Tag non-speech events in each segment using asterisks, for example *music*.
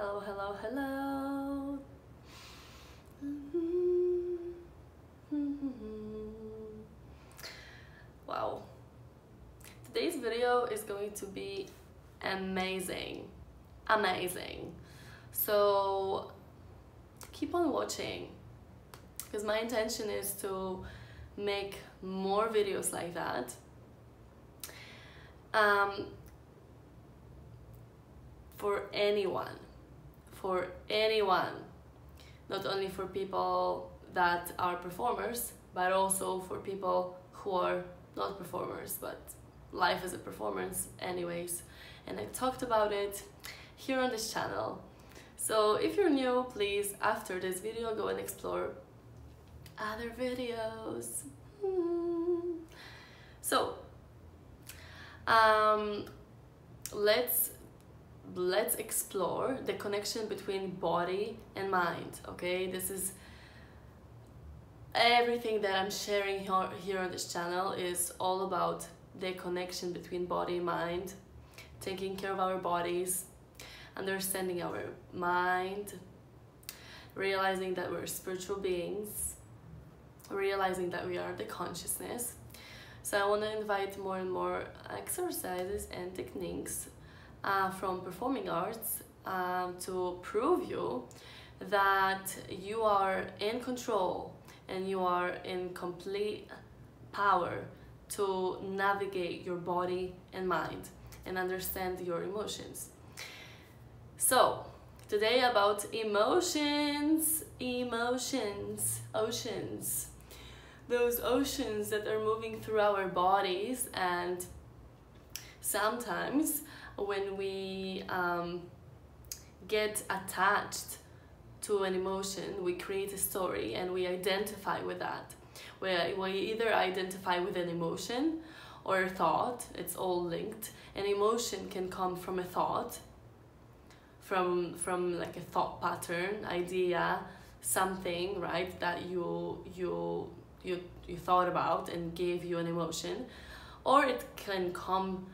Hello, hello, hello. Wow. Today's video is going to be amazing. Amazing. So keep on watching because my intention is to make more videos like that. Um, for anyone, for anyone, not only for people that are performers, but also for people who are not performers, but life is a performance anyways. And I talked about it here on this channel. So if you're new, please, after this video, go and explore other videos. Hmm. So, um, let's let's explore the connection between body and mind okay? This is everything that i'm sharing here, here on this channel is all about the connection between body and mind taking care of our bodies understanding our mind realizing that we're spiritual beings realizing that we are the consciousness. So i want to invite more and more exercises and techniques uh, from performing arts um, to prove you that you are in control and you are in complete power to navigate your body and mind and understand your emotions. So, today about emotions, emotions, oceans. Those oceans that are moving through our bodies and sometimes when we um, get attached to an emotion, we create a story and we identify with that. We, we either identify with an emotion or a thought, it's all linked. An emotion can come from a thought, from, from like a thought pattern, idea, something, right, that you, you, you, you thought about and gave you an emotion. Or it can come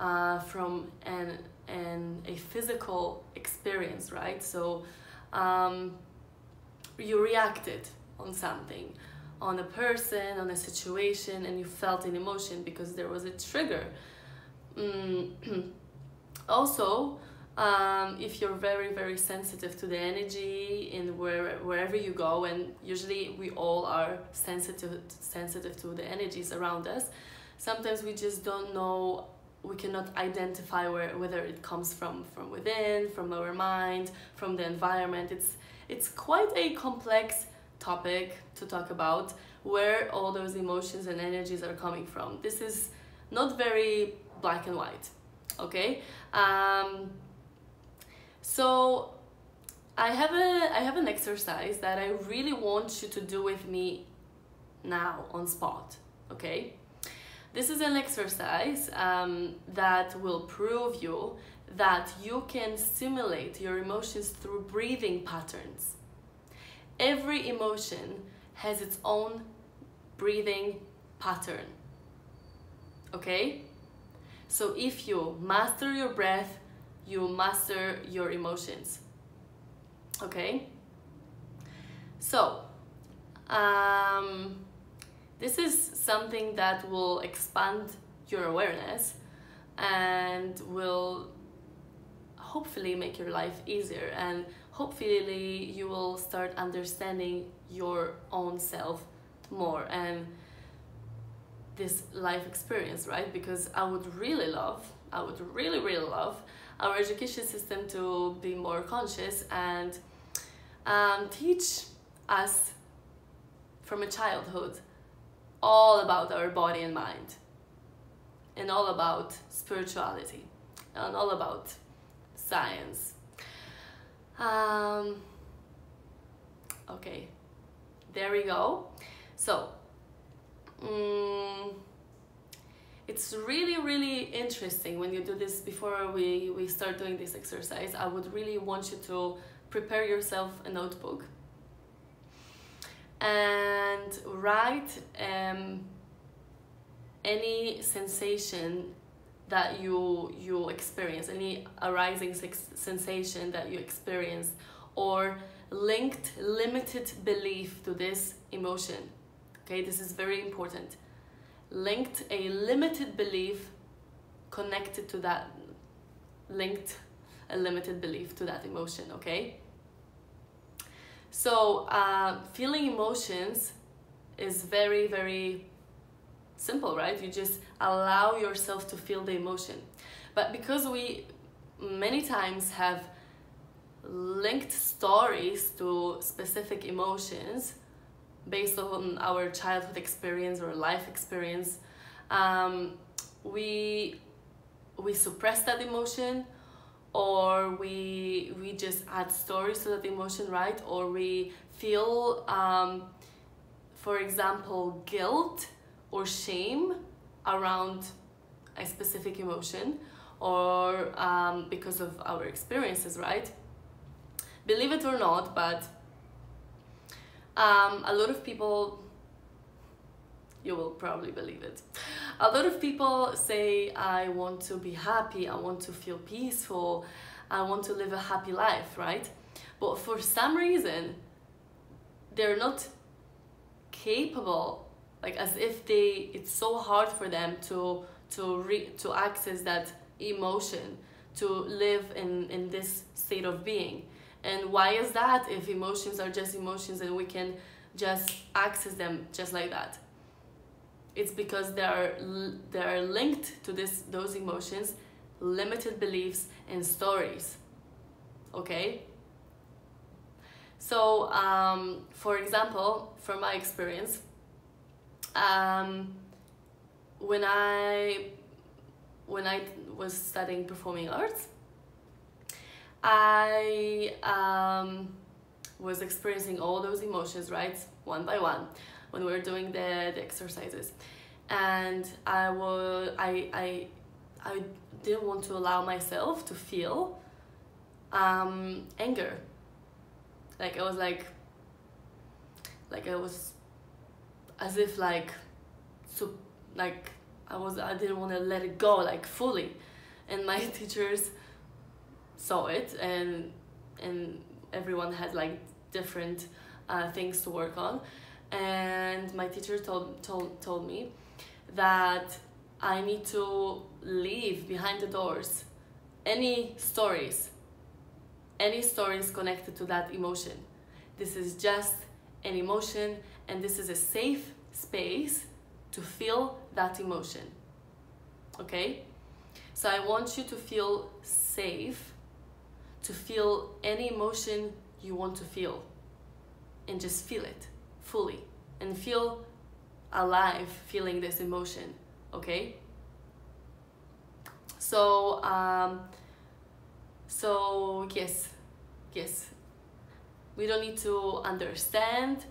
uh, from an, an a physical experience, right? So um, you reacted on something, on a person, on a situation, and you felt an emotion because there was a trigger. Mm. *clears throat* also, um, if you're very very sensitive to the energy in where wherever you go, and usually we all are sensitive sensitive to the energies around us. Sometimes we just don't know we cannot identify where, whether it comes from from within from our mind from the environment. It's it's quite a complex topic to talk about where all those emotions and energies are coming from. This is not very black and white okay? Um, so i have a i have an exercise that i really want you to do with me now on spot okay this is an exercise um, that will prove you that you can stimulate your emotions through breathing patterns. Every emotion has its own breathing pattern. Okay? So if you master your breath, you master your emotions. Okay? So, um, this is something that will expand your awareness and will hopefully make your life easier. And hopefully you will start understanding your own self more and this life experience right? Because i would really love i would really really love our education system to be more conscious and um, teach us from a childhood all about our body and mind and all about spirituality and all about science. Um, okay there we go. So um, it's really really interesting when you do this. Before we, we start doing this exercise i would really want you to prepare yourself a notebook and write um, any sensation that you you experience any arising sensation that you experience or linked limited belief to this emotion. Okay this is very important. Linked a limited belief connected to that linked a limited belief to that emotion okay so uh, feeling emotions is very very simple right? You just allow yourself to feel the emotion. But because we many times have linked stories to specific emotions based on our childhood experience or life experience um, we we suppress that emotion or we we just add stories to that emotion right? Or we feel um, for example guilt or shame around a specific emotion or um, because of our experiences right? Believe it or not but um, a lot of people you will probably believe it. A lot of people say i want to be happy. I want to feel peaceful. I want to live a happy life right? But for some reason they're not capable like as if they it's so hard for them to to re, to access that emotion to live in in this state of being. And why is that if emotions are just emotions and we can just access them just like that it's because they are they are linked to this those emotions limited beliefs and stories okay? So um, for example from my experience um, when I when I was studying performing arts, I um, was experiencing all those emotions, right, one by one, when we were doing the, the exercises, and I was I I I didn't want to allow myself to feel um, anger. Like I was like like I was as if like so like I was I didn't want to let it go like fully. And my *laughs* teachers saw it and and everyone had like different uh, things to work on and my teacher told told told me that I need to leave behind the doors any stories any stories connected to that emotion this is just an emotion and this is a safe space to feel that emotion. Okay? So I want you to feel safe, to feel any emotion you want to feel, and just feel it fully and feel alive feeling this emotion. Okay? So, um, so yes, yes, we don't need to understand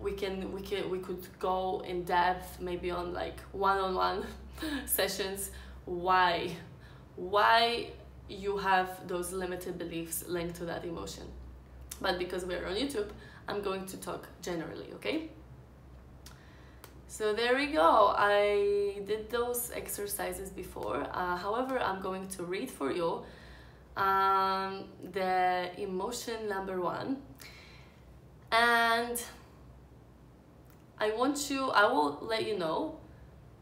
we can we can we could go in depth maybe on like one-on-one *laughs* sessions why why you have those limited beliefs linked to that emotion but because we're on youtube i'm going to talk generally okay? So there we go. I did those exercises before. Uh, however i'm going to read for you um, the emotion number one. And I want you, I will let you know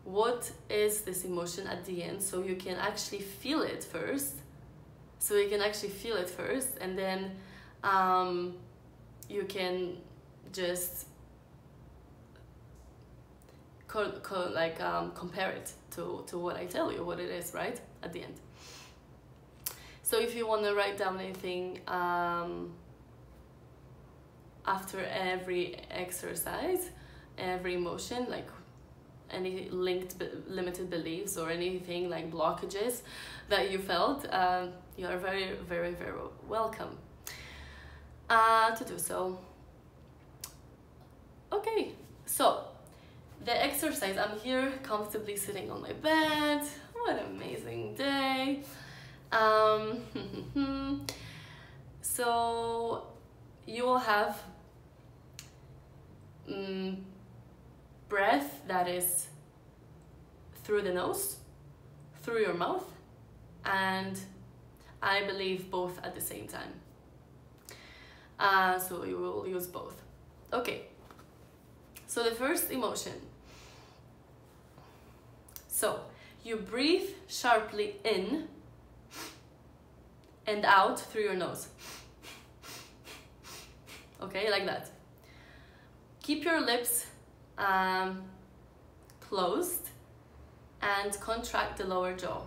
what is this emotion at the end so you can actually feel it first. So you can actually feel it first and then um, you can just co co like um, compare it to, to what I tell you, what it is, right? At the end. So if you want to write down anything um, after every exercise, every emotion like any linked limited beliefs or anything like blockages that you felt uh, you are very very very welcome uh, to do so. Okay so the exercise. I'm here comfortably sitting on my bed. What an amazing day. Um, *laughs* so you will have um, breath that is through the nose, through your mouth and I believe both at the same time. Uh, so you will use both. Okay, so the first emotion. So you breathe sharply in and out through your nose. Okay, like that. Keep your lips um, closed and contract the lower jaw.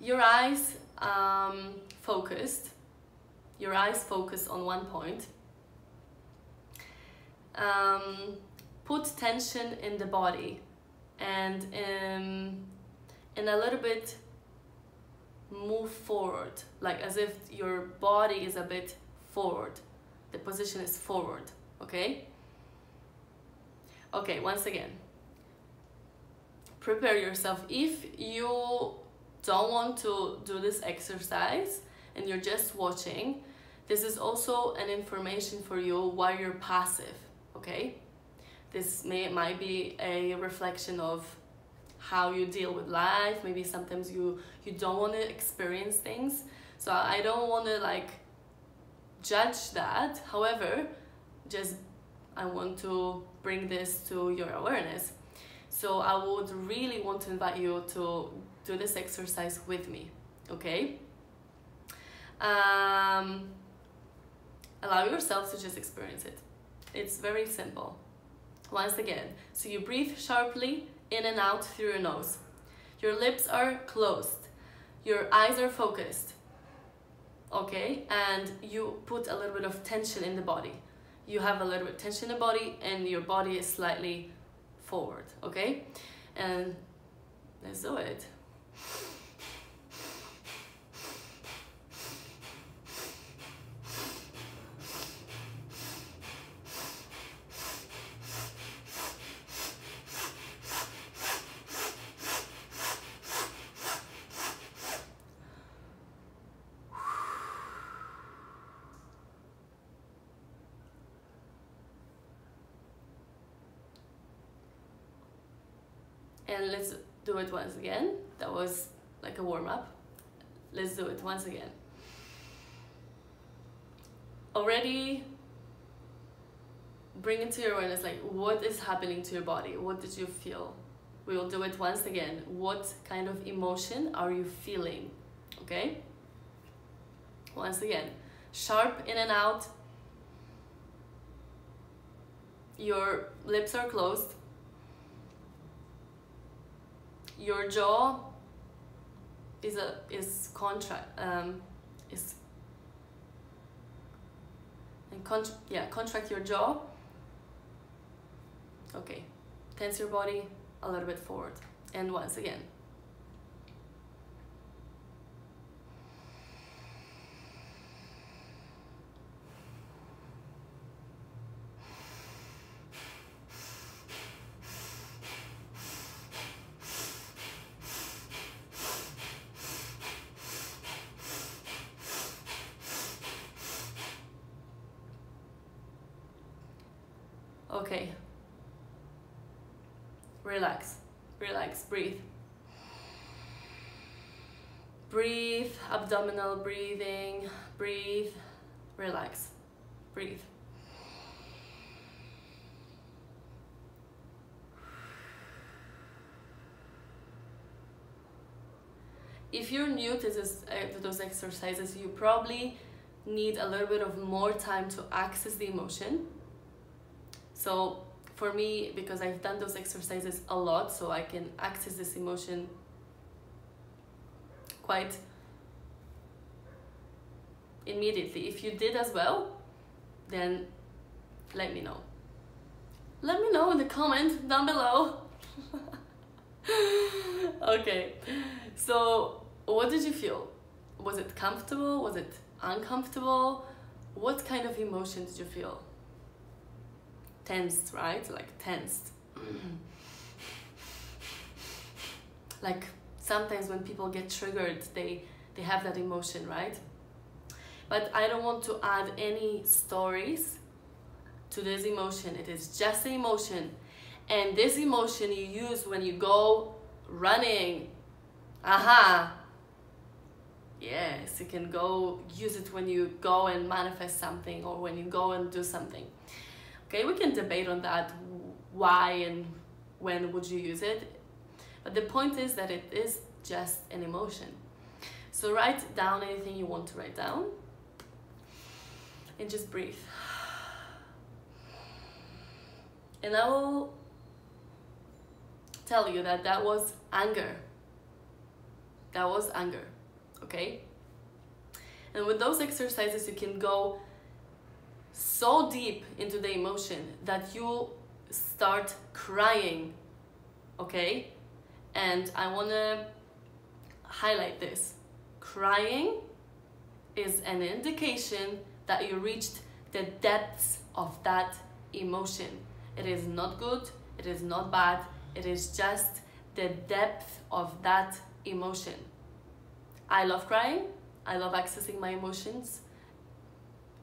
Your eyes um, focused, your eyes focus on one point. Um, put tension in the body and um, in a little bit move forward, like as if your body is a bit forward. The position is forward, okay? Okay, once again, prepare yourself. If you don't want to do this exercise and you're just watching, this is also an information for you why you're passive, okay? This may might be a reflection of how you deal with life. Maybe sometimes you you don't want to experience things. So I don't want to like judge that. However, just I want to bring this to your awareness. So I would really want to invite you to do this exercise with me, okay? Um, allow yourself to just experience it. It's very simple. Once again, so you breathe sharply in and out through your nose. Your lips are closed. Your eyes are focused. Okay? And you put a little bit of tension in the body. You have a little bit of tension in the body and your body is slightly forward. Okay? And let's do it. And let's do it once again. That was like a warm-up. Let's do it once again. Already bring into your awareness like what is happening to your body? What did you feel? We will do it once again. What kind of emotion are you feeling? Okay? Once again sharp in and out. Your lips are closed your jaw is a is contract um, is and yeah contract your jaw okay. Tense your body a little bit forward. And once again Okay. Relax. Relax. Breathe. Breathe. Breathing. Breathe. Relax. Breathe. If you're new to, this, uh, to those exercises, you probably need a little bit of more time to access the emotion so for me, because I've done those exercises a lot, so I can access this emotion quite immediately. If you did as well, then let me know. Let me know in the comment down below. *laughs* okay, so what did you feel? Was it comfortable? Was it uncomfortable? What kind of emotion did you feel? tensed, right? Like tensed. Mm. *laughs* like sometimes when people get triggered, they they have that emotion, right? But I don't want to add any stories to this emotion. It is just an emotion. And this emotion you use when you go running. Aha. Yes you can go use it when you go and manifest something or when you go and do something. Okay we can debate on that why and when would you use it. But the point is that it is just an emotion. So write down anything you want to write down and just breathe. And i will tell you that that was anger. That was anger okay? And with those exercises you can go so deep into the emotion that you start crying okay? And i want to highlight this. Crying is an indication that you reached the depths of that emotion it is not good it is not bad it is just the depth of that emotion I love crying. I love accessing my emotions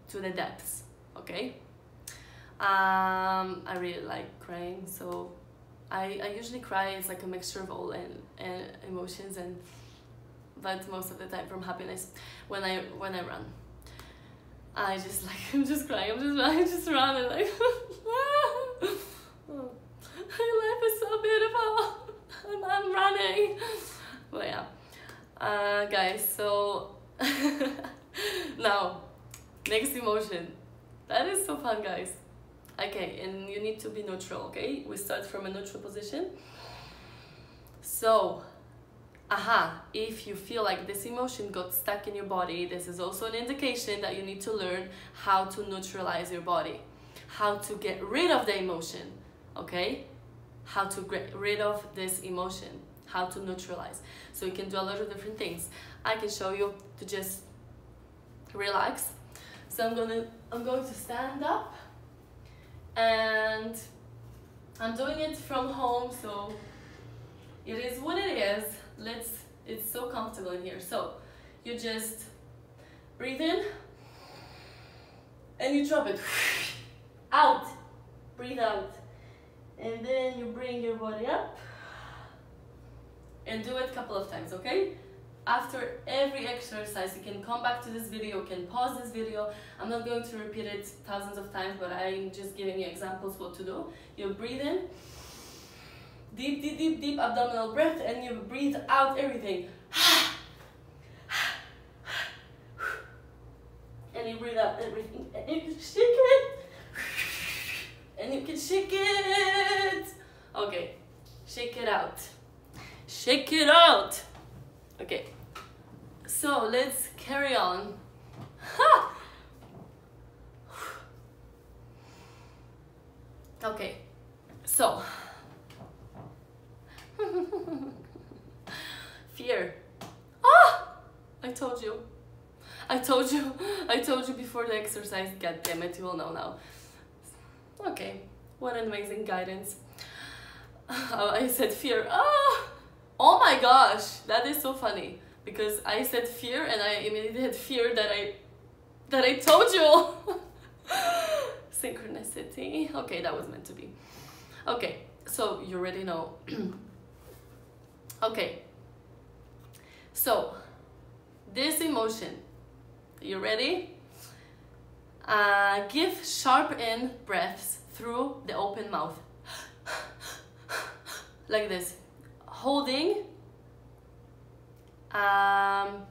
to the depths. Okay. Um, I really like crying, so I, I usually cry. It's like a mixture of all and, and emotions, and but most of the time from happiness. When I when I run, I just like *laughs* I'm just crying. I'm just *laughs* I'm just run and like. *laughs* life is so beautiful. I'm, I'm running. But yeah uh, guys so now next emotion that is so fun guys okay and you need to be neutral okay we start from a neutral position so aha if you feel like this emotion got stuck in your body this is also an indication that you need to learn how to neutralize your body how to get rid of the emotion okay how to get rid of this emotion how to neutralize. So you can do a lot of different things. I can show you to just relax. So I'm gonna I'm going to stand up and I'm doing it from home so it is what it is. Let's it's so comfortable in here. So you just breathe in and you drop it *laughs* out. Breathe out. And then you bring your body up and do it a couple of times, okay? After every exercise, you can come back to this video, you can pause this video. I'm not going to repeat it thousands of times, but I'm just giving you examples what to do. You breathe in, deep, deep, deep, deep abdominal breath, and you breathe out everything. *sighs* And you breathe out everything, and you can shake it. And you can shake it. Okay, shake it out. Shake it out. Okay, so let's carry on. Ha! *sighs* Okay, so *laughs* fear. Ah! I told you. I told you. I told you before the exercise. God damn it, you will know now. Okay, what an amazing guidance. *laughs* I said fear. Ah! Oh my gosh, that is so funny because I said fear and I immediately had fear that I that I told you. *laughs* Synchronicity. Okay, that was meant to be. Okay, so you already know. *clears throat* okay. So, this emotion, you ready? Uh, give sharp in breaths through the open mouth. *gasps* like this holding um,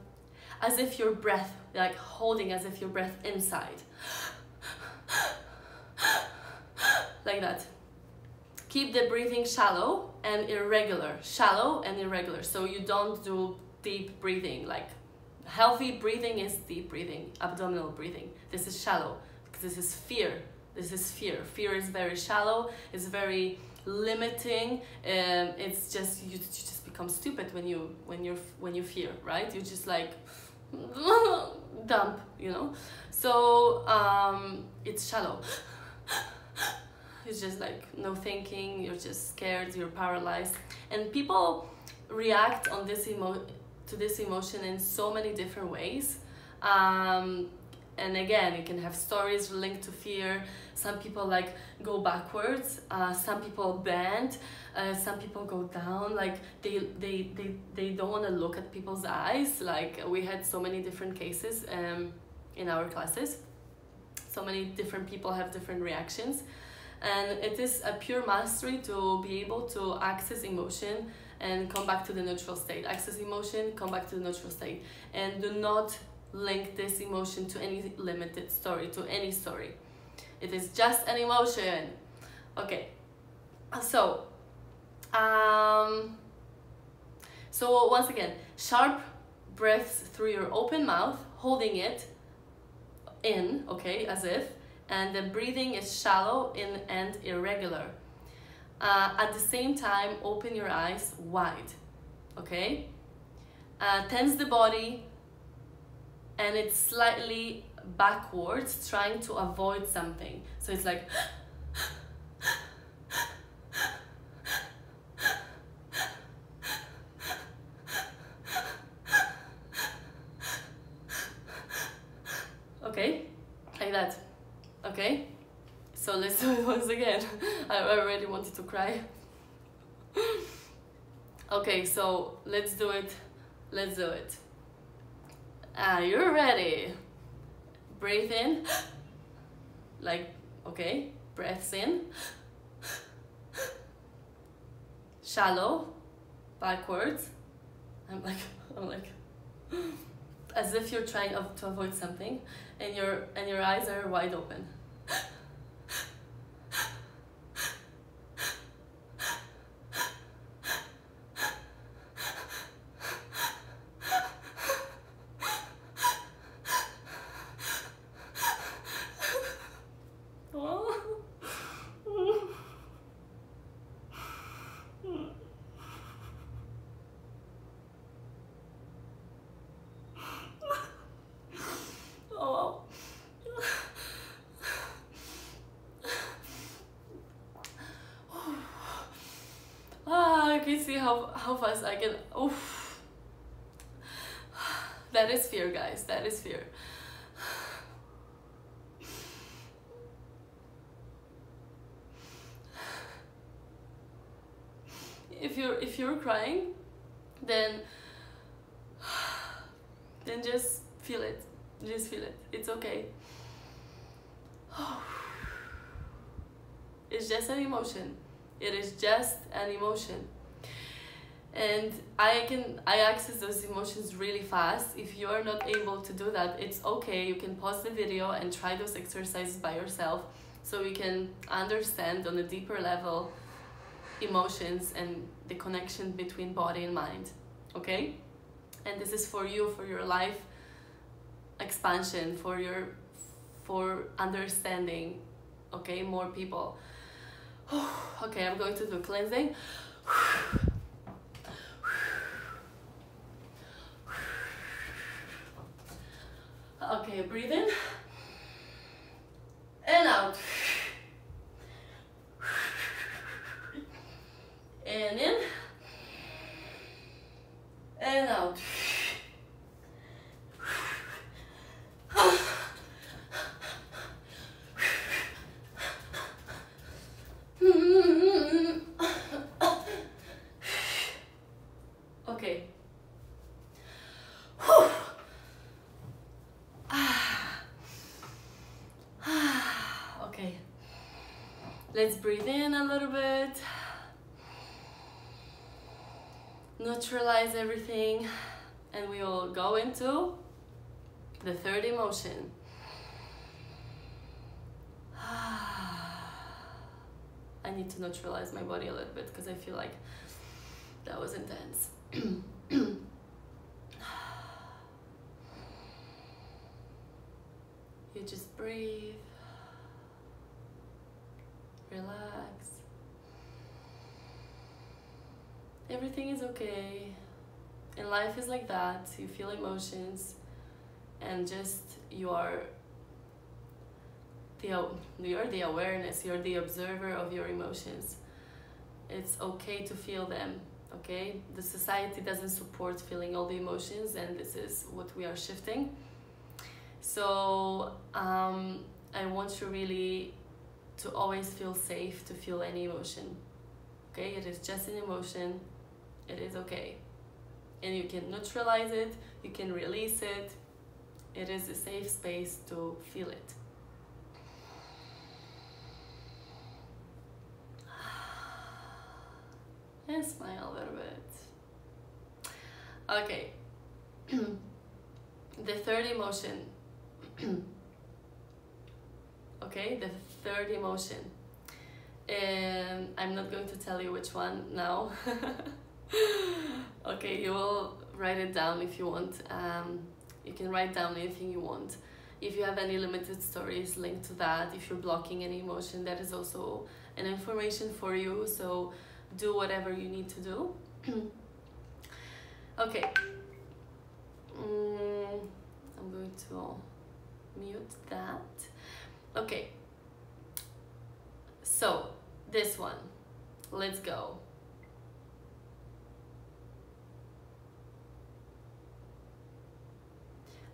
as if your breath, like holding as if your breath inside. *gasps* like that. Keep the breathing shallow and irregular. Shallow and irregular. So you don't do deep breathing. Like healthy breathing is deep breathing, abdominal breathing. This is shallow this is fear. This is fear. Fear is very shallow. It's very limiting and um, it's just you, you just become stupid when you when you're when you fear right you just like *laughs* dump you know so um it's shallow it's just like no thinking you're just scared you're paralyzed. And people react on this emo to this emotion in so many different ways. Um and again you can have stories linked to fear. Some people like go backwards. Uh, some people bend. Uh, some people go down. Like they they they, they don't want to look at people's eyes. Like we had so many different cases um, in our classes. So many different people have different reactions and it is a pure mastery to be able to access emotion and come back to the neutral state. Access emotion come back to the neutral state. And do not link this emotion to any limited story to any story. It is just an emotion. Okay. So um so once again sharp breaths through your open mouth holding it in okay as if and the breathing is shallow in and irregular. Uh, at the same time, open your eyes wide, okay? Uh, tense the body and it's slightly backwards, trying to avoid something. So it's like, *gasps* okay, like that okay so let's do it once again I already wanted to cry. *laughs* Okay so let's do it. Let's do it. Ah, are you ready. Breathe in. *gasps* Like okay. Breaths in. *gasps* Shallow. Backwards. I'm like *laughs* i'm like *gasps* as if you're trying uh, to avoid something and your and your eyes are wide open see how, how fast I can, oof. That is fear, guys, that is fear. If you're, if you're crying, then, *sighs* then just feel it, just feel it, it's okay. *sighs* It's just an emotion. It is just an emotion. And i can i access those emotions really fast. If you are not able to do that it's okay. You can pause the video and try those exercises by yourself so we can understand on a deeper level emotions and the connection between body and mind okay? And this is for you for your life expansion for your for understanding okay more people. *sighs* Okay i'm going to do cleansing. *sighs* Okay, breathe in. And out. And in and out. Okay. Okay. Let's breathe in a little bit. Neutralize everything and we will go into the third emotion. *sighs* I need to neutralize my body a little bit because I feel like that was intense. *clears throat* you just breathe relax. Everything is okay. And life You feel emotions and just you are the you're the awareness, you're the observer of your emotions. It's okay to feel them, okay? The society doesn't support feeling all the emotions and this is what we are shifting. So um, I want you really to always feel safe to feel any emotion. Okay, it is just an emotion. It is okay. And you can neutralize it, you can release it. It is a safe space to feel it. *sighs* And smile a little bit. Okay. *clears throat* the third emotion *clears throat* okay the third emotion and i'm not going to tell you which one now *laughs* *laughs* okay you will write it down if you want. Um, you can write down anything you want. If you have any limited stories linked to that if you're blocking any emotion that is also an information for you. So do whatever you need to do. *clears throat* Okay. Mm, i'm going to mute that. Okay. So this one. Let's go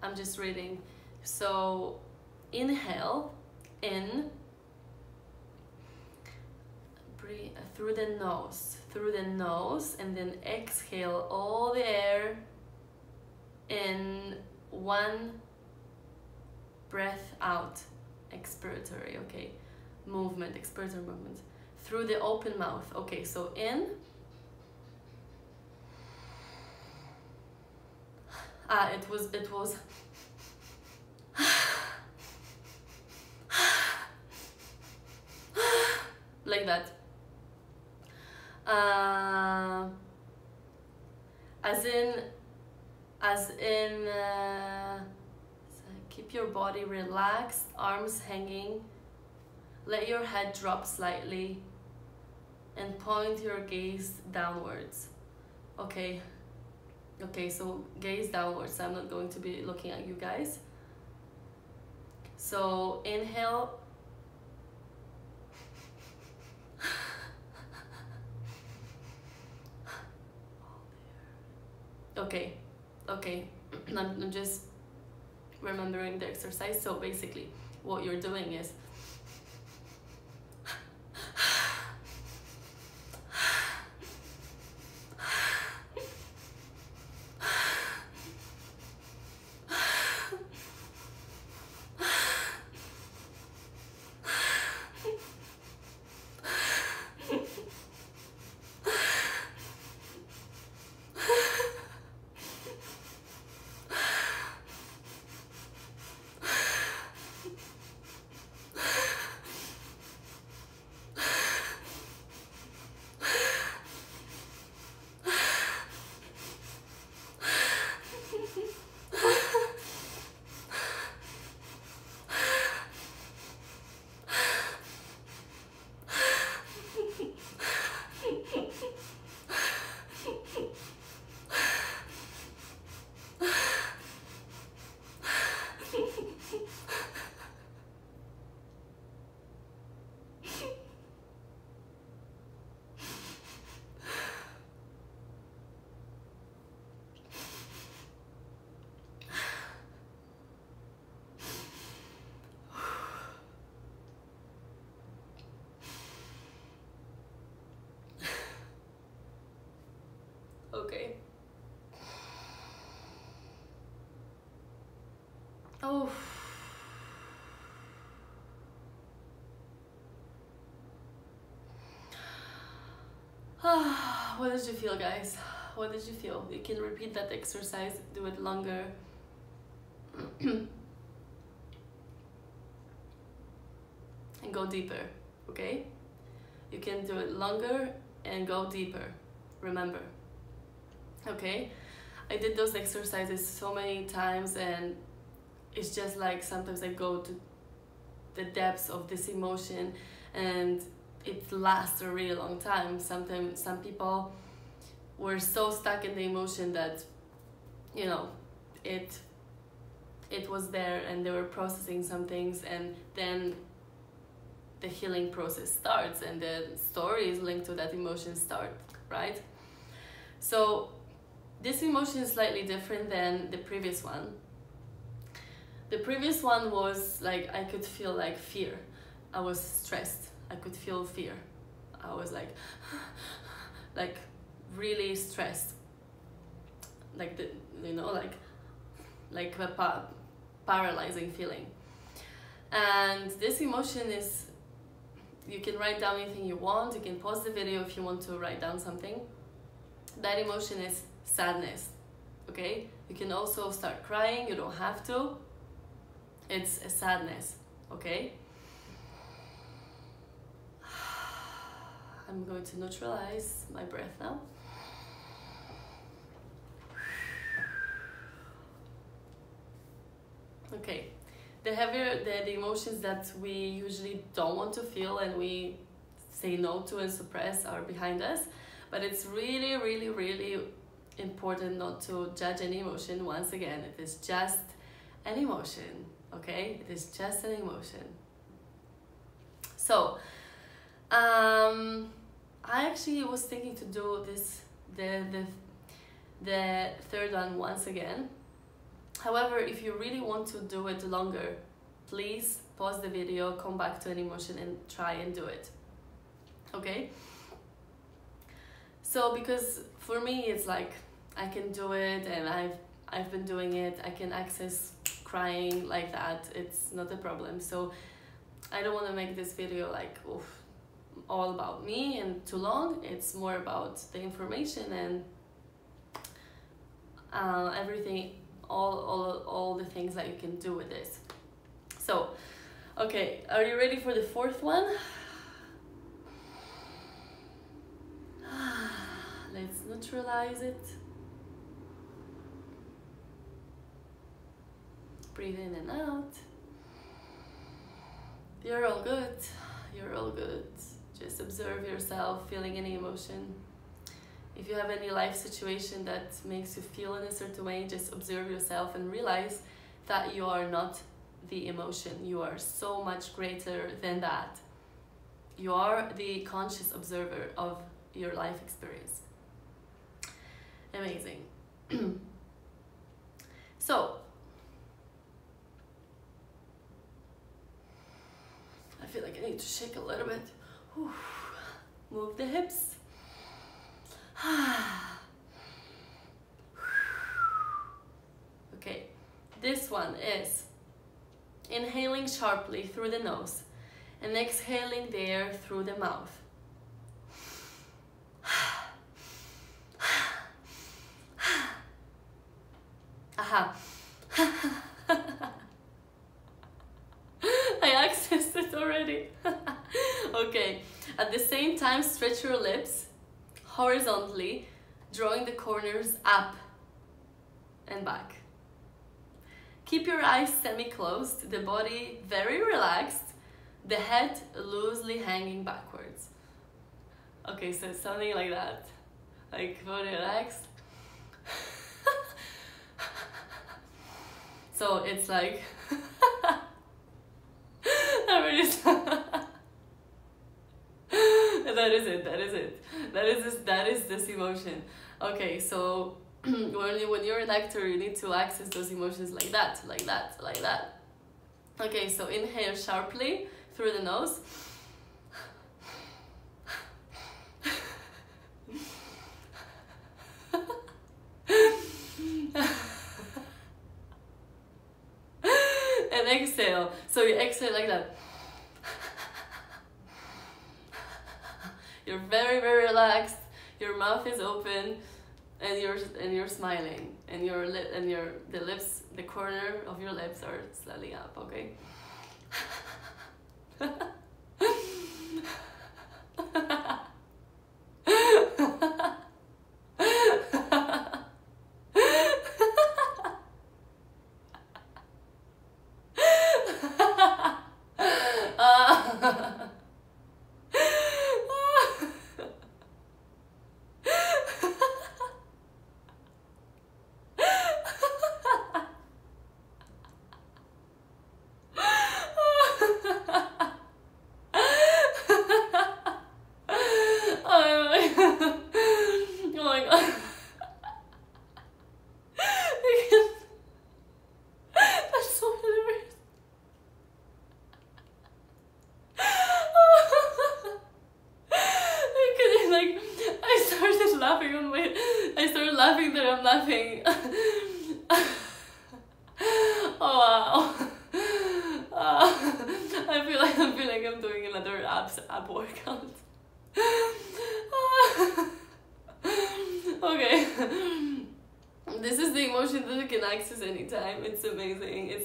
I'm just reading. So inhale in through the nose through the nose and then exhale all the air in one breath out. Expiratory okay. Movement expiratory movement. Through the open mouth okay. So in ah it was it was like that uh, as in as in uh, Keep your body relaxed, arms hanging. Let your head drop slightly and point your gaze downwards. Okay. Okay, so gaze downwards. I'm not going to be looking at you guys. So inhale. okay, okay. *clears throat* I'm just remembering the exercise. So basically, what you're doing is Okay. Oh. *sighs* what did you feel, guys? What did you feel? You can repeat that exercise, do it longer. *clears throat* and go deeper, okay? You can do it longer and go deeper. Remember okay i did those exercises so many times and it's just like sometimes i go to the depths of this emotion and it lasts a really long time sometimes some people were so stuck in the emotion that you know it it was there and they were processing some things and then the healing process starts and the stories linked to that emotion start right so this emotion is slightly different than the previous one. the previous one was like I could feel like fear. I was stressed. I could feel fear. I was like, *sighs* like really stressed. Like the you know like like a pa- paralyzing feeling. And this emotion is you can write down anything you want. You can pause the video if you want to write down something. That emotion is sadness. Okay? You can also start crying, you don't have to. It's a sadness. Okay? I'm going to neutralize my breath now. Okay, the heavier the, the emotions that we usually don't want to feel and we say no to and suppress are behind us, but it's really, really, really important not to judge any emotion. Once again, it is just an emotion, okay? It is just an emotion. So, um, I actually was thinking to do this the the the third one once again. However, if you really want to do it longer, please pause the video, come back to an emotion and try and do it. Okay? So because for me it's like I can do it and I've I've been doing it, I can access crying like that. It's not a problem. So I don't want to make this video like oof, all about me and too long. It's more about the information and uh, everything, all, all, all the things that you can do with this. So, okay, are you ready for the fourth one? *sighs* Let's neutralize it. Breathe in and out. You're all good. You're all good. Just observe yourself feeling any emotion. If you have any life situation that makes you feel in a certain way, just observe yourself and realize that you are not the emotion. You are so much greater than that. You are the conscious observer of your life experience. Amazing. *clears throat* so, I feel like I need to shake a little bit. Move the hips. *sighs* okay, this one is inhaling sharply through the nose and exhaling the air through the mouth. *sighs* *sighs* Aha. I accessed it already. okay, at the same time, stretch your lips horizontally, drawing the corners up and back. Keep your eyes semi-closed, the body very relaxed, the head loosely hanging backwards. Okay, so something like that. Like body relaxed. *laughs* so it's like *laughs* that is it. That is it. That is this. That is this emotion. Okay, so *clears throat* when when you're an actor, you need to access those emotions like that, like that, like that. Okay, so inhale sharply through the nose. *laughs* and exhale. So you exhale like that. You're very very relaxed. Your mouth is open, and you're and you're smiling, and your lip and your the lips, the corner of your lips are slightly up. Okay. *laughs*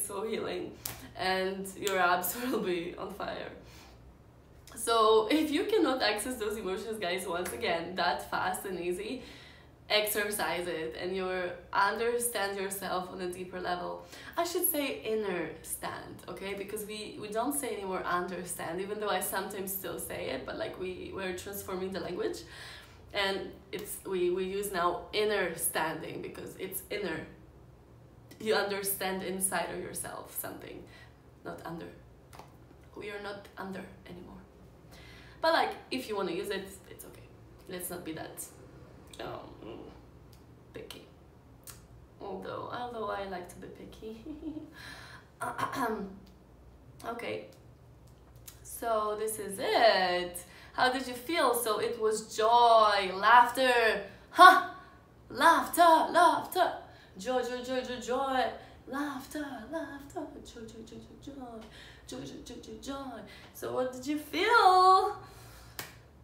So healing, and your abs *laughs* will be on fire. So if you cannot access those emotions, guys, once again, that fast and easy, exercise it and you understand yourself on a deeper level. I should say inner stand okay? Because we we don't say anymore understand even though i sometimes still say it but like we we're transforming the language. And it's we we use now inner standing because it's inner you understand inside of yourself something not under we are not under anymore but like if you want to use it it's okay let's not be that um, picky. Although, although I like to be picky. *laughs* okay, so this is it. How did you feel? So it was joy, laughter, huh? Laughter, laughter, joy, joy, joy, joy, joy, laughter, laughter, joy, joy, joy, joy, joy, joy, joy, joy, joy. So what did you feel?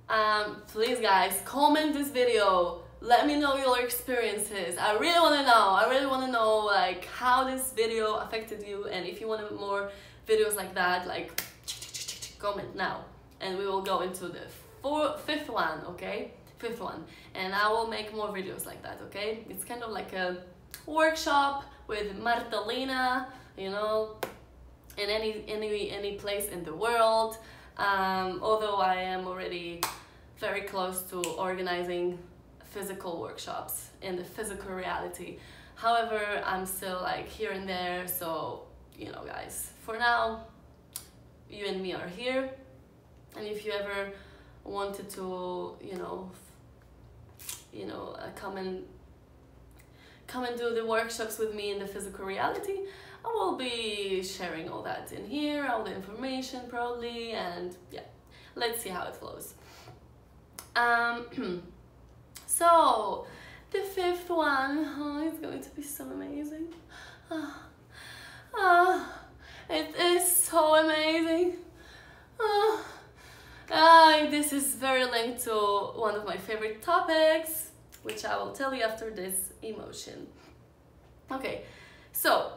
um, please guys comment this video. Let me know your experiences. I really want to know. I really want to know like how this video affected you. And if you want more videos like that like comment now. And we will go into the four, fifth one okay? Fifth one. And i will make more videos like that okay? It's kind of like a workshop with martelina you know in any any any place in the world um, although I am already very close to organizing physical workshops in the physical reality. However, I'm still like here and there, so you know, guys, for now, you and me are here. And if you ever wanted to, you know, you know, uh, come and come and do the workshops with me in the physical reality, I will be sharing all that in here, all the information probably, and yeah, let's see how it flows. Um, *clears throat* so, the fifth one, oh, it's going to be so amazing. Oh, oh, it is so amazing. Oh, uh, this is very linked to one of my favorite topics, which I will tell you after this emotion. Okay, so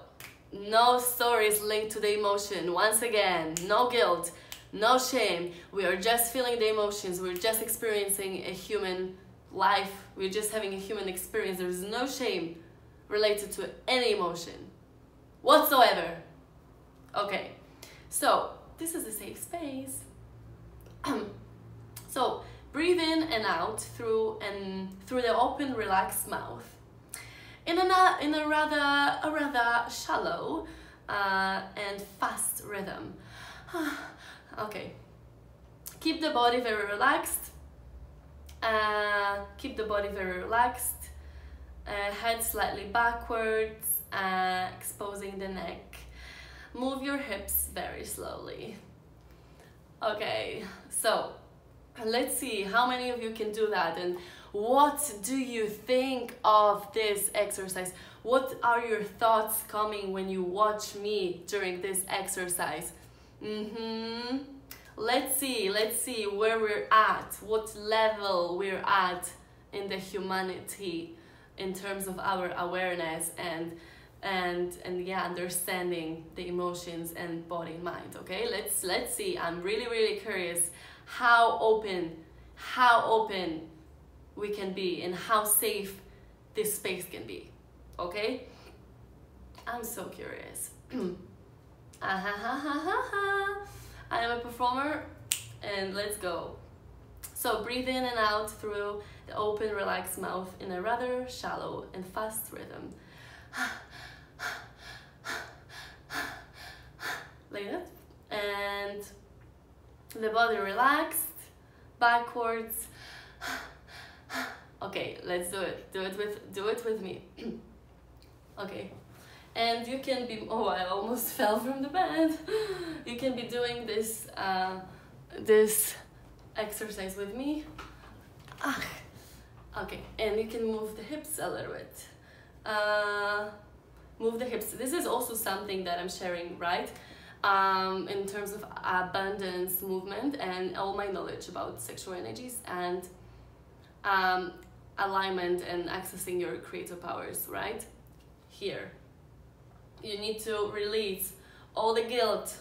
no stories linked to the emotion. Once again, no guilt, no shame. We are just feeling the emotions. We're just experiencing a human life. We're just having a human experience. There's no shame related to any emotion whatsoever. Okay, so this is a safe space. *clears throat* so breathe in and out through and through the open, relaxed mouth in a, in a rather, a rather shallow uh, and fast rhythm. *sighs* okay, keep the body very relaxed. Uh, keep the body very relaxed. Uh, head slightly backwards, uh, exposing the neck. Move your hips very slowly. Okay, so let's see how many of you can do that and what do you think of this exercise? What are your thoughts coming when you watch me during this exercise? Mm-hmm. Let's see, let's see where we're at, what level we're at in the humanity in terms of our awareness and and and yeah understanding the emotions and body mind okay let's let's see i'm really really curious how open how open we can be and how safe this space can be. Okay? I'm so curious. *clears throat* I am a performer and let's go. So breathe in and out through the open, relaxed mouth in a rather shallow and fast rhythm. *sighs* like that. And the body relaxed, backwards, *sighs* okay let's do it. Do it with do it with me. *clears throat* Okay. And you can be oh i almost *laughs* fell from the bed. *laughs* You can be doing this uh, this exercise with me. Ah. okay and you can move the hips a little bit. Uh, move the hips. This is also something that i'm sharing right um, in terms of abundance movement and all my knowledge about sexual energies and um, alignment and accessing your creative powers, right? here. You need to release all the guilt,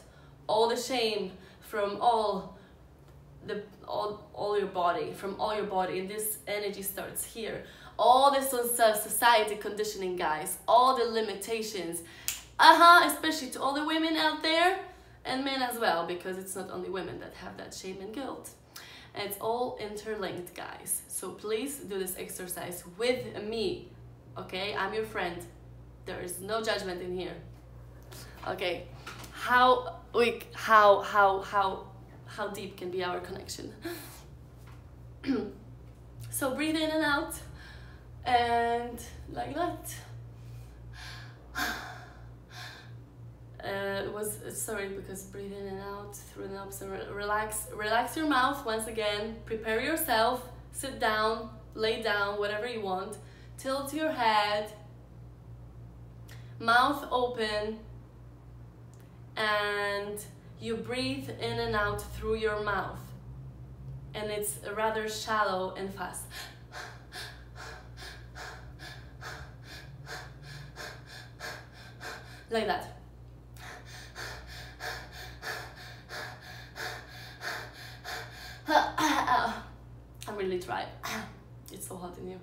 all the shame from all the all, all your body, from all your body, and this energy starts here. All this society conditioning, guys, all the limitations, uh-huh, especially to all the women out there and men as well, because it's not only women that have that shame and guilt. It's all interlinked, guys. So please do this exercise with me, okay? I'm your friend. There is no judgment in here. Okay, how we, how, how, how, how deep can be our connection? *clears throat* so breathe in and out, and like that. *sighs* *sighs* uh, was sorry because breathe in and out through the nose and re relax relax your mouth once again prepare yourself sit down lay down whatever you want tilt your head mouth open and you breathe in and out through your mouth. And it's rather shallow and fast. Like that I'm really dry. It's so hot in here.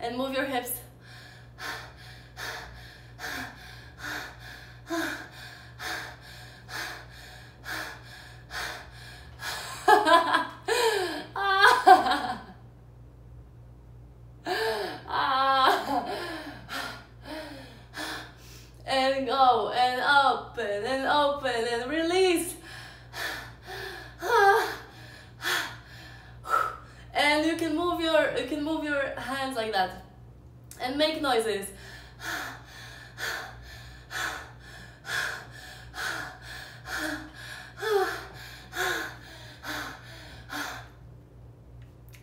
And move your hips. make noises.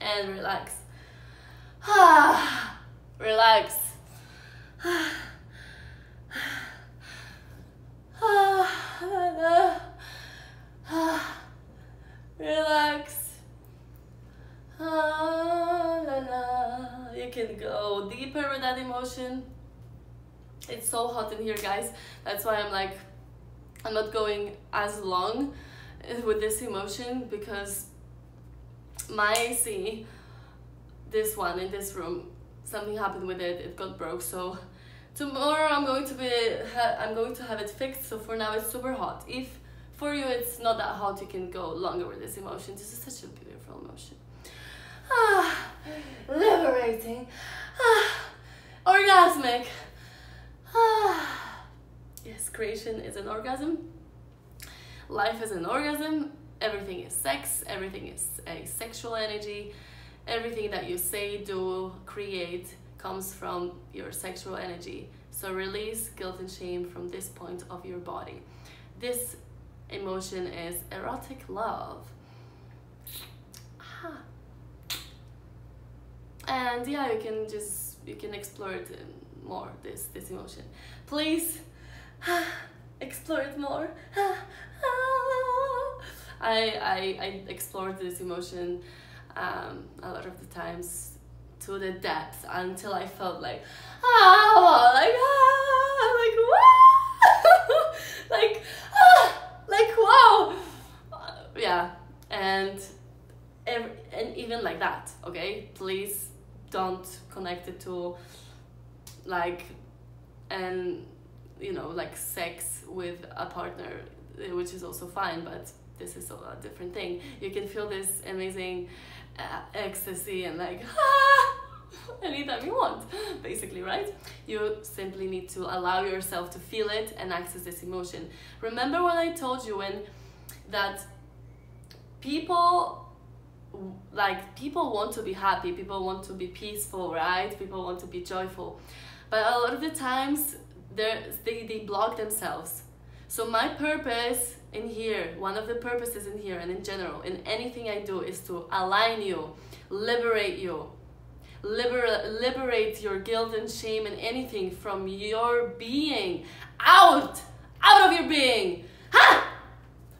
And relax. Here guys. That's why I'm like I'm not going as long with this emotion because my AC this one in this room something happened with it. It got broke. So tomorrow I'm going to be I'm going to have it fixed. So for now it's super hot. If for you it's not that hot you can go longer with this emotion. This is such a beautiful emotion. Ah liberating. Ah orgasmic *sighs* yes, creation is an orgasm. Life is an orgasm. Everything is sex. Everything is a sexual energy. Everything that you say, do, create comes from your sexual energy. So release guilt and shame from this point of your body. This emotion is erotic love. Ah. And yeah, you can just you can explore it more this this emotion. Please *sighs* explore it more. *sighs* I, I I explored this emotion um, a lot of the times to the depth until I felt like ah like ah like wow *laughs* like ah *laughs* like wow. Yeah and and even like that okay? Please don't connect it to like and you know like sex with a partner which is also fine but this is a different thing. You can feel this amazing uh, ecstasy and like *laughs* ah, anytime you want basically right? You simply need to allow yourself to feel it and access this emotion. Remember what i told you when that people like people want to be happy people want to be peaceful right? People want to be joyful but a lot of the times they they block themselves. So my purpose in here one of the purposes in here and in general in anything i do is to align you liberate you liberate liberate your guilt and shame and anything from your being out out of your being. Ha!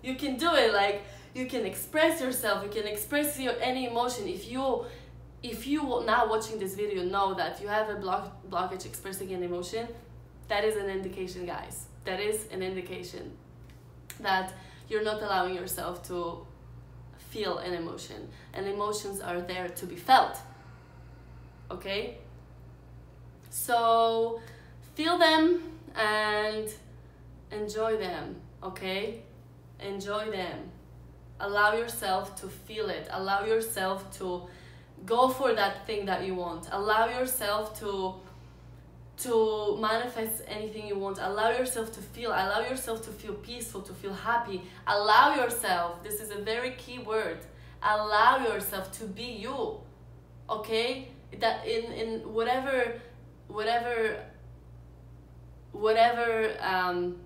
You can do it like you can express yourself you can express your any emotion. If you if you now watching this video know that you have a block blockage expressing an emotion that is an indication guys. That is an indication that you're not allowing yourself to feel an emotion and emotions are there to be felt. Okay? So feel them and enjoy them okay? Enjoy them. Allow yourself to feel it. Allow yourself to go for that thing that you want. Allow yourself to to manifest anything you want. Allow yourself to feel allow yourself to feel peaceful to feel happy. Allow yourself this is a very key word. Allow yourself to be you okay? That in in whatever whatever whatever um,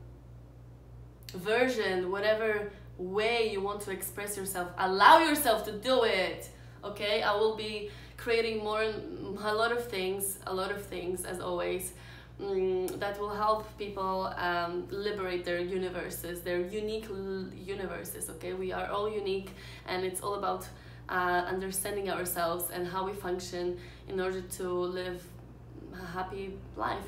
version whatever way you want to express yourself allow yourself to do it okay? I will be creating more a lot of things a lot of things as always um, that will help people um, liberate their universes their unique universes okay? We are all unique and it's all about uh, understanding ourselves and how we function in order to live a happy life.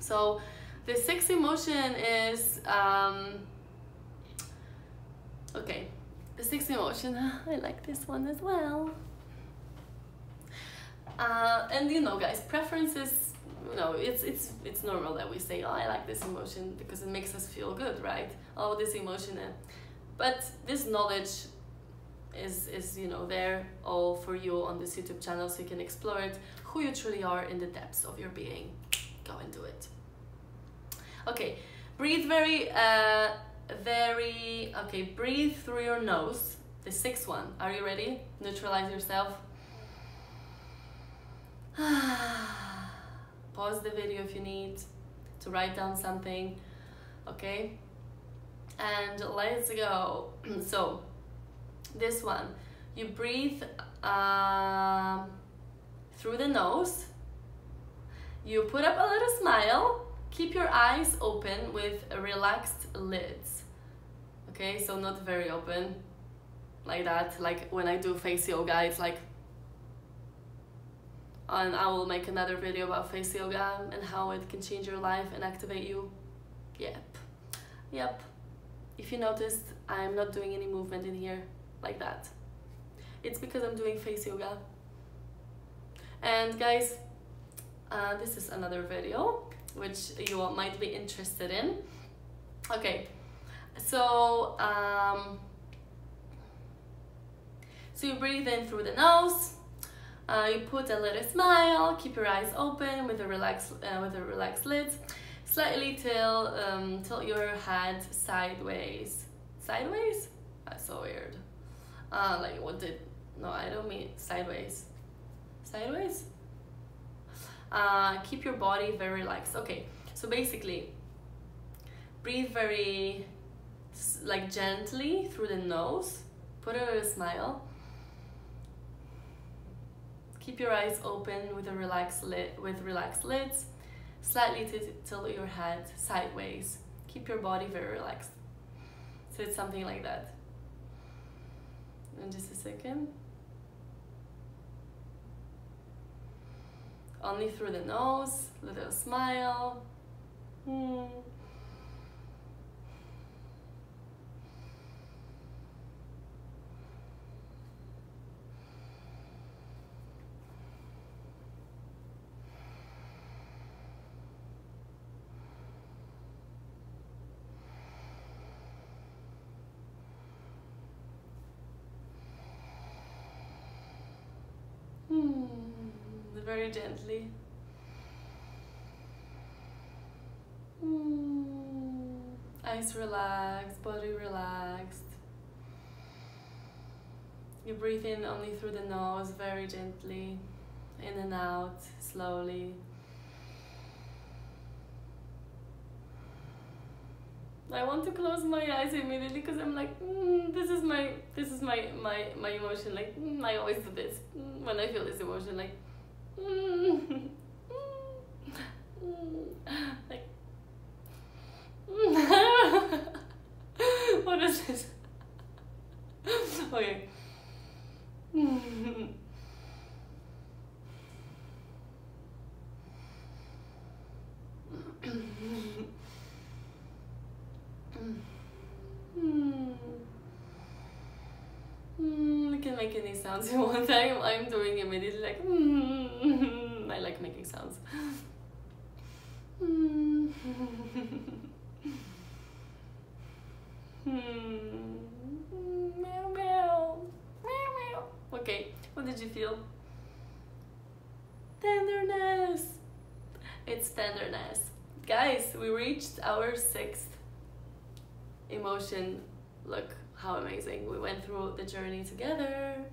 So the sixth emotion is um, okay the emotion i like this one as well. Uh, and you know guys preferences you know it's it's it's normal that we say oh i like this emotion because it makes us feel good right? Oh this emotion but this knowledge is is you know there all for you on this youtube channel so you can explore it who you truly are in the depths of your being. Go and do it. Okay breathe very uh very okay breathe through your nose the sixth one. Are you ready? Neutralize yourself. *sighs* Pause the video if you need to write down something okay? And let's go. *clears throat* So this one. You breathe uh, through the nose. You put up a little smile. Keep your eyes open with relaxed lids okay so not very open like that like when I do face yoga it's like and I will make another video about face yoga and how it can change your life and activate you. Yep. Yep. If you noticed, I'm not doing any movement in here like that. It's because I'm doing face yoga. And guys, uh, this is another video which you might be interested in. Okay, so um, so you breathe in through the nose uh, you put a little smile, keep your eyes open with a relaxed uh, with a relaxed lids. Slightly tilt um, tilt your head sideways. Sideways? That's so weird. Uh, like what did? No, I don't mean sideways. Sideways? Uh, keep your body very relaxed. Okay, so basically, breathe very like gently through the nose. Put a little smile Keep your eyes open with a relaxed lid with relaxed lids. Slightly tilt your head sideways. Keep your body very relaxed. So it's something like that. In just a second. Only through the nose, little smile. Hmm. Very gently. Mm. Eyes relaxed, body relaxed. You breathe in only through the nose, very gently, in and out, slowly. I want to close my eyes immediately because I'm like, mm, this is my, this is my, my, my emotion. Like, mm, I always do this mm, when I feel this emotion. Like, like, what is this? okay. Mm, you can make any sounds you want. I'm, I'm doing immediately like mm, *laughs* I like making sounds. Mm. *laughs* meow, meow. Meow, meow. Okay, what did you feel? Tenderness. It's tenderness. Guys, we reached our sixth emotion. Look how amazing. We went through the journey together,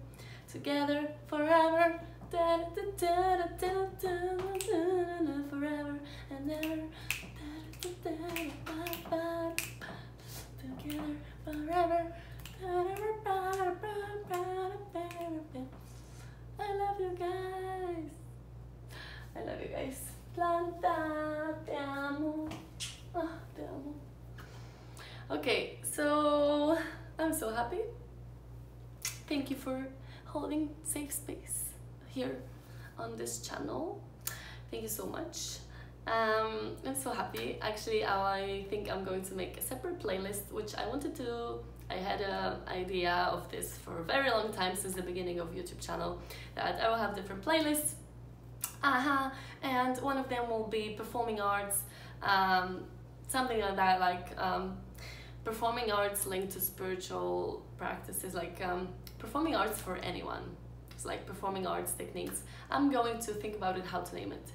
together forever. Da, da, da, da, da, da, da, da, forever and ever. Da, da, da, da, ba, ba, together forever. I love you guys. I love you guys. Planta, te amo. Ah, te amo. Okay, so I'm so happy. Thank you for holding safe space here on this channel. Thank you so much. Um, I'm so happy. Actually, I think I'm going to make a separate playlist, which I wanted to. I had an idea of this for a very long time since the beginning of YouTube channel that I will have different playlists. Aha, uh -huh. and one of them will be performing arts, um, something like that, like um, performing arts linked to spiritual practices, like um, performing arts for anyone. It's like performing arts techniques. I'm going to think about it, how to name it.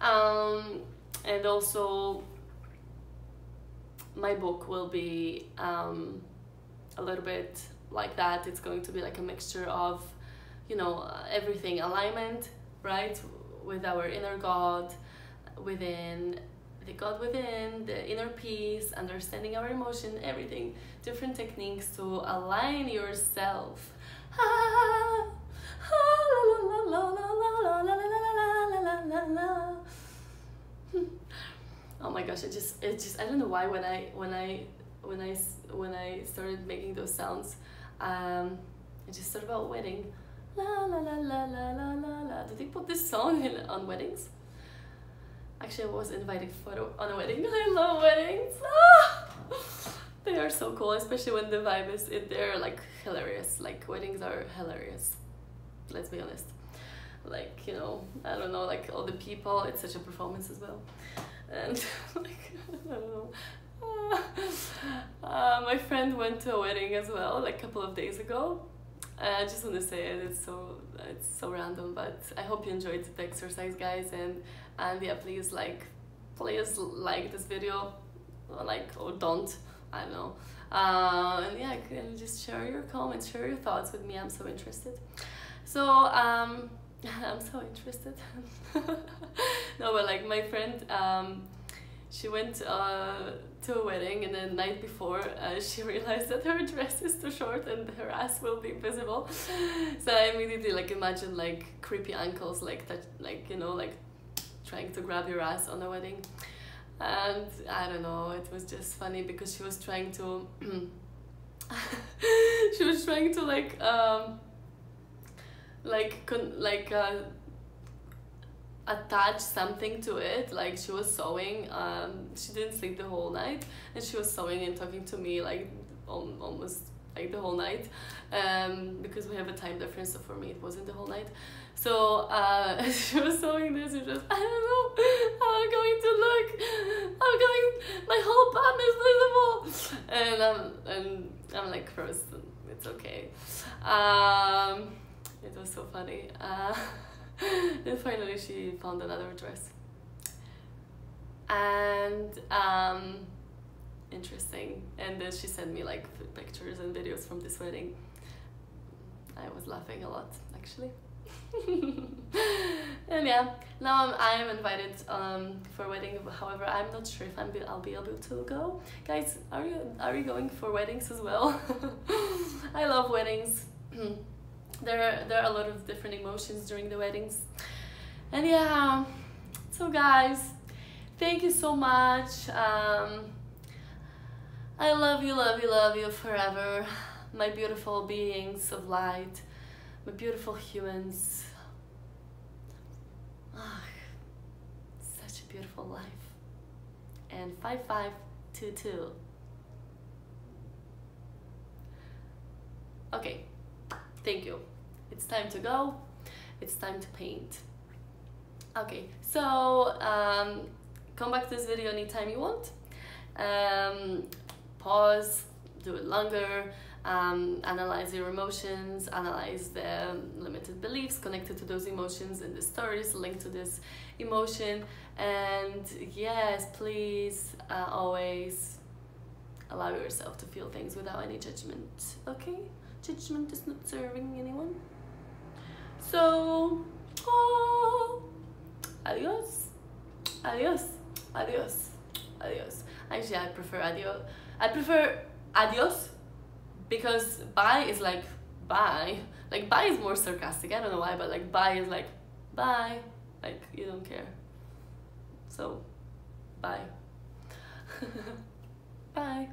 Um, and also, my book will be um, a little bit like that. It's going to be like a mixture of, you know, everything alignment, right, with our inner God, within the God within, the inner peace, understanding our emotion, everything. Different techniques to align yourself. oh my gosh, it just it just I don't know why when I when I when I when I started making those sounds, um, I just thought about wedding. La la la la la la la la. Do they put this song in, on weddings? Actually, I was invited for on a wedding. *laughs* I love weddings. Ah! *laughs* they are so cool, especially when the vibe is in there, like hilarious. Like weddings are hilarious. Let's be honest. Like you know, I don't know, like all the people. It's such a performance as well, and *laughs* like I don't know. Uh, my friend went to a wedding as well, like a couple of days ago. I just want to say it. It's so it's so random, but I hope you enjoyed the exercise, guys, and and yeah please like please like this video. Like or don't. I don't know. Uh, and yeah can just share your comments share your thoughts with me. I'm so interested. So um *laughs* I'm so interested. *laughs* No but like my friend um she went uh, to a wedding and the night before uh, *laughs* she realized that her dress is too short and her ass will be visible so I immediately like imagine like creepy uncles like that like you know like trying to grab your ass on a wedding. And I don't know it was just funny because she was trying to *clears throat* she was trying to like um like con like uh, attach something to it like she was sewing um she didn't sleep the whole night and she was sewing and talking to me like almost like the whole night um because we have a time difference so for me it wasn't the whole night so uh, *laughs* she was sewing this and just I don't know how I'm going to look. I'm going. My whole bum is visible, and um and I'm like frozen. It's okay. Um, it was so funny. Uh, *laughs* then finally she found another dress, and um, interesting. And then she sent me like pictures and videos from this wedding. I was laughing a lot actually. And *laughs* yeah, now I'm, I am invited um, for wedding. However, I'm not sure if I'm be, I'll be able to go. Guys, are you are you going for weddings as well? *laughs* I love weddings. *clears throat* there are, there are a lot of different emotions during the weddings, and yeah. So guys, thank you so much. Um, I love you, love you, love you forever. my beautiful beings of light, my beautiful humans. Ah, such a beautiful life. And 5522. Okay, thank you. It's time to go. It's time to paint. Okay, so um, come back to this video anytime you want. Um, pause, do it longer, um, analyze your emotions, analyze the limited beliefs connected to those emotions and the stories linked to this emotion. And yes, please uh, always allow yourself to feel things without any judgment, okay? Judgment is not serving anyone. So, oh, adios, adios, adios, adios. Actually, I prefer adios. I prefer adios because bye is like bye. Like bye is more sarcastic. I don't know why, but like bye is like bye. Like you don't care. So, *laughs* bye. bye.